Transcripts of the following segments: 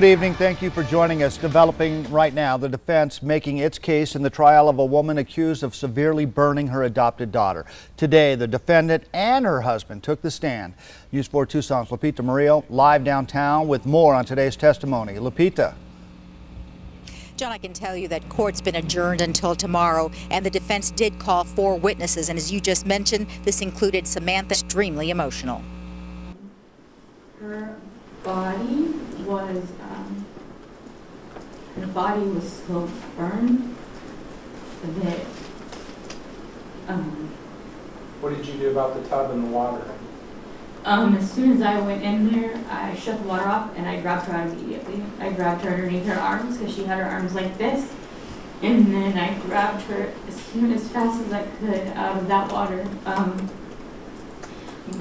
Good evening. Thank you for joining us. Developing right now, the defense making its case in the trial of a woman accused of severely burning her adopted daughter. Today, the defendant and her husband took the stand. News 4 Tucson's Lupita Murillo live downtown with more on today's testimony. Lupita. John, I can tell you that court's been adjourned until tomorrow, and the defense did call four witnesses. And as you just mentioned, this included Samantha, extremely emotional. Her body was, her body was so burned that, um, What did you do about the tub and the water? um, as soon as I went in there, I shut the water off and I grabbed her out immediately. I grabbed her underneath her arms because she had her arms like this. And then I grabbed her as soon as fast as I could out of that water. Um,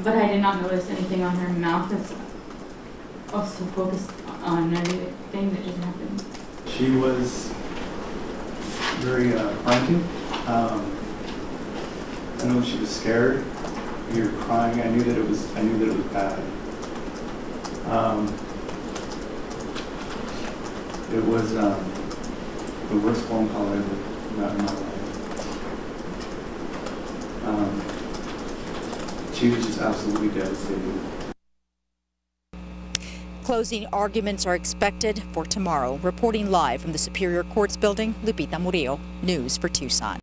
but I did not notice anything on her mouth. That's also focused on everything that just happened. She was very uh, frantic. Um, I know she was scared. You were crying. I knew that it was. I knew that it was bad. Um, it was um, the worst phone call I ever got in my life. Um, she was just absolutely devastated. Closing arguments are expected for tomorrow. Reporting live from the Superior Courts building, Lupita Murillo, News 4 Tucson.